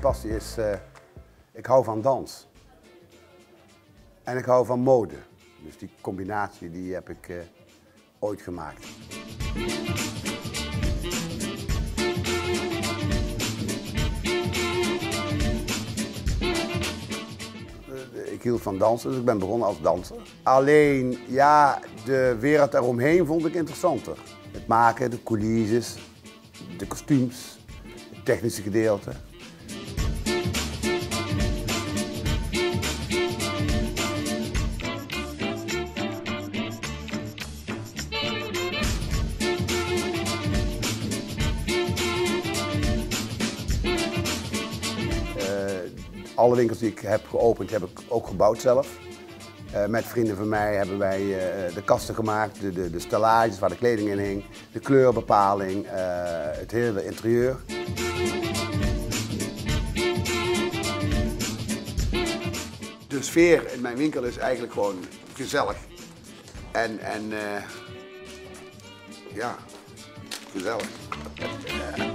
passie is, eh, ik hou van dans. En ik hou van mode. Dus die combinatie die heb ik eh, ooit gemaakt. Eh, Ik hield van dansen, dus ik ben begonnen als danser. Alleen, ja, de wereld eromheen vond ik interessanter. Het maken, de coulisses, de kostuums, het technische gedeelte. Alle winkels die ik heb geopend, heb ik ook gebouwd zelf. Eh, met vrienden van mij hebben wij eh, de kasten gemaakt, de, de, de stellages waar de kleding in hing, de kleurbepaling, eh, het hele interieur. De sfeer in mijn winkel is eigenlijk gewoon gezellig. En, en ja, gezellig.